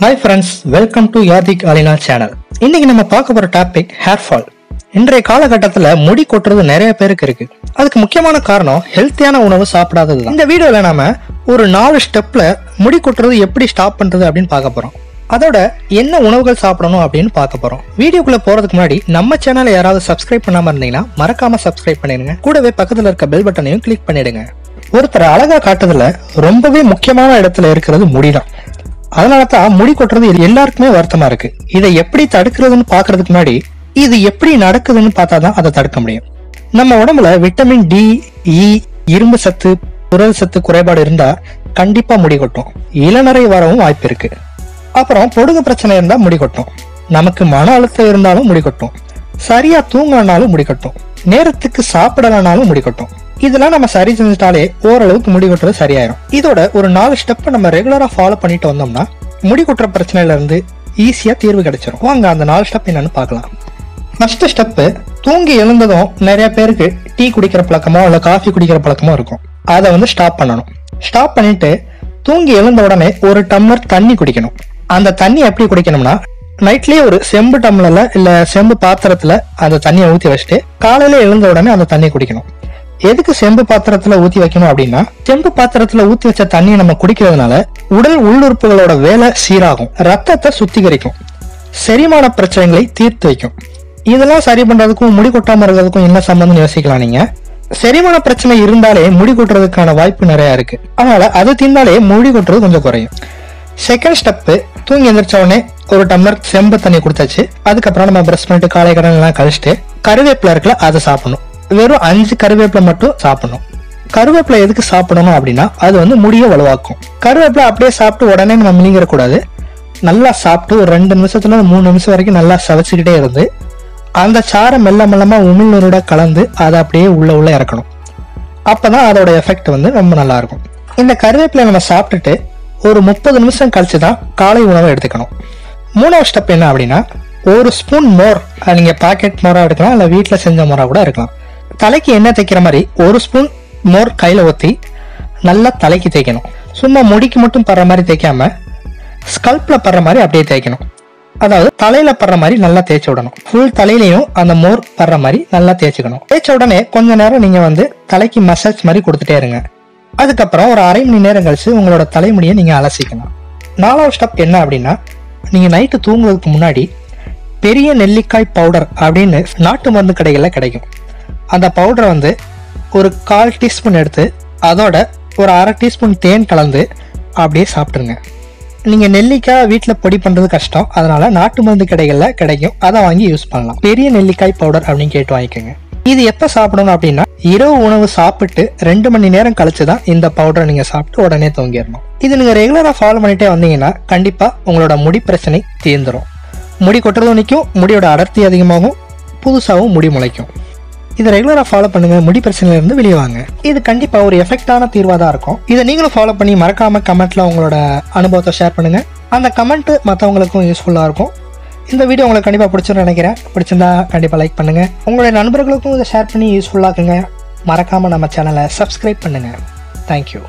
Hi friends welcome to Yathik Alina channel இன்னைக்கு நம்ம பார்க்க போற டாபிக் ஹேர் ஃபால் இன்றைய காலகட்டத்தில் முடி கொட்டுறது நிறைய பேருக்கு இருக்கு. அதுக்கு முக்கியமான காரணம் ஹெல்த்தியான உணவு சாப்பிடாதது இந்த வீடியோவில் நாம ஒரு நாலு ஸ்டெப்ல முடி கொட்டுறது எப்படி ஸ்டாப் பண்றது அப்படின்னு பார்க்க போறோம். அதோட என்ன உணவுகள் சாப்பிடணும் அப்படின்னு பார்க்க போறோம். வீடியோக்குள்ள போறதுக்கு முன்னாடி நம்ம சேனலை யாராவது சப்ஸ்கிரைப் பண்ணாம இருந்தீங்கன்னா மறக்காம சப்ஸ்கிரைப் பண்ணிடுங்க. கூடவே பக்கத்தில் இருக்க பெல் பட்டனையும் கிளிக் பண்ணிடுங்க. ஒருத்தர் அழகா காட்டுறதுல ரொம்பவே முக்கியமான இடத்துல இருக்கிறது முடிதான். அதனால தான் முடி கொட்டுறது இது எல்லாருக்குமே வருத்தமா இருக்கு. இதை எப்படி தடுக்கிறதுன்னு பாக்குறதுக்கு முன்னாடி இது எப்படி நடக்குதுன்னு பார்த்தா தான் அதை தடுக்க முடியும். நம்ம உடம்புல விட்டமின் டி இ இரும்பு சத்து புரத சத்து குறைபாடு இருந்தா கண்டிப்பா முடி கொட்டும். இளநரை வரவும் வாய்ப்பு இருக்கு. அப்புறம் பொடுகு பிரச்சனை இருந்தா முடி கொட்டும். நமக்கு மன அழுத்தம் இருந்தாலும் முடி கொட்டும். சரியா தூங்கலனாலும் முடி கொட்டும். நேரத்துக்கு சாப்பிடலனாலும் முடி கொட்டும். இதெல்லாம் நம்ம சரி செஞ்சுட்டாலே ஓரளவுக்கு முடி கொட்டுறது சரியாயிரும். இதோட ஒரு நாலு ஸ்டெப் நம்ம ரெகுலரா ஃபாலோ பண்ணிட்டு வந்தோம்னா முடி கொட்டுற பிரச்சனையில இருந்து ஈஸியா தீர்வு கிடைச்சிரும். வாங்க அந்த நாலு ஸ்டெப் என்னன்னு பார்க்கலாம். ஃபர்ஸ்ட் ஸ்டெப்பு தூங்கி எழுந்ததும் நிறைய பேருக்கு டீ குடிக்கிற பழக்கமோ இல்லை காஃபி குடிக்கிற பழக்கமோ இருக்கும். அதை வந்து ஸ்டாப் பண்ணணும். ஸ்டாப் பண்ணிட்டு தூங்கி எழுந்த உடனே ஒரு டம்ளர் தண்ணி குடிக்கணும். அந்த தண்ணி எப்படி குடிக்கணும்னா நைட்லயே ஒரு செம்பு டம்ளர்ல இல்ல செம்பு பாத்திரத்துல அந்த தண்ணியை ஊத்தி வச்சுட்டு காலையில எழுந்த உடனே அந்த தண்ணியை குடிக்கணும். எதுக்கு செம்பு பாத்திரத்துல ஊத்தி வைக்கணும் அப்படின்னா செம்பு பாத்திரத்துல ஊத்தி வச்ச தண்ணியை நம்ம குடிக்கிறதுனால உடல் உள்ளுறுப்புகளோட வேலை சீராகும். ரத்தத்தை சுத்திகரிக்கும். செரிமான பிரச்சனைகளை தீர்த்து வைக்கும். இதெல்லாம் சரி பண்றதுக்கும் முடி கொட்டாம இருக்கிறதுக்கும் என்ன சம்பந்தம் யோசிக்கலாம் நீங்க. செரிமான பிரச்சனை இருந்தாலே முடி கொட்டுறதுக்கான வாய்ப்பு நிறைய இருக்கு. அதனால அது தின்னாலே முடி கொட்டுறது கொஞ்சம் குறையும். செகண்ட் ஸ்டெப்பு தூங்கி எந்திரிச்ச உடனே ஒரு டம்ளர் செம்பு தண்ணி கொடுத்தாச்சு அதுக்கப்புறம் நம்ம பிரஷ் பண்ணிட்டு காலை கடன் எல்லாம் கழிச்சிட்டு கருவேப்பில இருக்குல்ல அதை சாப்பிடணும். வெறும் அஞ்சு கருவேப்பிலை மட்டும் சாப்பிடணும். கருவேப்பிலை எதுக்கு சாப்பிடணும் அப்படின்னா அது வந்து முடிய வலுவாக்கும். கருவேப்பிலை அப்படியே சாப்பிட்டு உடனே நம்ம மினிங்கிறக்கூடாது. நல்லா சாப்பிட்டு ஒரு ரெண்டு நிமிஷத்துல மூணு நிமிஷம் வரைக்கும் நல்லா சவைச்சுக்கிட்டே இருந்து அந்த சாரை மெல்ல மெல்லமா உமிழ்நீரோட கலந்து அதை அப்படியே உள்ள உள்ள இறக்கணும். அப்பதான் அதோட எஃபெக்ட் வந்து ரொம்ப நல்லா இருக்கும் இந்த கருவேப்பிலை நம்ம சாப்பிட்டுட்டு ஒரு முப்பது நிமிஷம் கழிச்சு தான் காலை உணவை எடுத்துக்கணும். மூணாவது ஸ்டெப் என்ன அப்படின்னா ஒரு ஸ்பூன் மோர் நீங்கள் நீங்க பாக்கெட் மோரா எடுக்கலாம் இல்ல வீட்டில் செஞ்ச மோரா கூட இருக்கலாம் தலைக்கு எண்ணெய் தேய்க்கிற மாதிரி ஒரு ஸ்பூன் மோர் கையில் ஊற்றி நல்லா தலைக்கு தேய்க்கணும். சும்மா முடிக்கு மட்டும் படுற மாதிரி தேய்க்காம ஸ்கல்ப்ல படுற மாதிரி அப்படியே தேய்க்கணும். அதாவது தலையில படுற மாதிரி நல்லா தேய்ச்சி விடணும். ஃபுல் தலையிலையும் அந்த மோர் படுற மாதிரி நல்லா தேய்ச்சிக்கணும். தேய்ச்ச உடனே கொஞ்ச நேரம் நீங்க வந்து தலைக்கு மசாஜ் மாதிரி கொடுத்துட்டே இருங்க. அதுக்கப்புறம் ஒரு அரை மணி நேரம் கழிச்சு உங்களோட தலைமுடியை நீங்க அலசிக்கலாம். நாலாவது ஸ்டெப் என்ன அப்படின்னா நீங்க நைட்டு தூங்குறதுக்கு முன்னாடி பெரிய நெல்லிக்காய் பவுடர் அப்படின்னு நாட்டு மருந்து கடைகளில் கிடைக்கும். அந்த பவுடரை வந்து ஒரு கால் டீஸ்பூன் எடுத்து அதோட ஒரு அரை டீஸ்பூன் தேன் கலந்து அப்படியே சாப்பிட்ருங்க நீங்கள் நெல்லிக்காய் வீட்டில் பொடி பண்ணுறது கஷ்டம். அதனால் நாட்டு மருந்து கடைகளில் கிடைக்கும். அதை வாங்கி யூஸ் பண்ணலாம். பெரிய நெல்லிக்காய் பவுடர் அப்படின்னு கேட்டு வாங்கிக்கோங்க. இது எப்போ சாப்பிடணும் அப்படின்னா இரவு உணவு சாப்பிட்டு ரெண்டு மணி நேரம் கழிச்சு தான் இந்த பவுடரை நீங்கள் சாப்பிட்டு உடனே தூங்கிடணும். இது நீங்கள் ரெகுலராக ஃபாலோ பண்ணிட்டே வந்தீங்கன்னா கண்டிப்பாக உங்களோட முடி பிரச்சனை தீர்ந்துடும் முடி கொட்டுறதும் நிற்கும் முடியோட அடர்த்தி அதிகமாகும். புதுசாகவும் முடி முளைக்கும். இதை ரெகுலராக ஃபாலோ பண்ணுங்க. முடி பிரச்சனையில இருந்து வெளியே வாங்க. இது கண்டிப்பாக ஒரு எஃபெக்டான தீர்வாக தான் இருக்கும். இதை நீங்களும் ஃபாலோ பண்ணி மறக்காம கமெண்ட்ல உங்களோட அனுபவத்தை ஷேர் பண்ணுங்க. அந்த கமெண்ட் மற்றவங்களுக்கும் யூஸ்ஃபுல்லாக இருக்கும். இந்த வீடியோ உங்களுக்கு கண்டிப்பாக பிடிச்சிருன்னு நினைக்கிறேன். பிடிச்சிருந்தா கண்டிப்பாக லைக் பண்ணுங்க. உங்களுடைய நண்பர்களுக்கும் இதை ஷேர் பண்ணி யூஸ்ஃபுல்லாக்குங்க மறக்காம நம்ம சேனலை சப்ஸ்கிரைப் பண்ணுங்க. தேங்க்யூ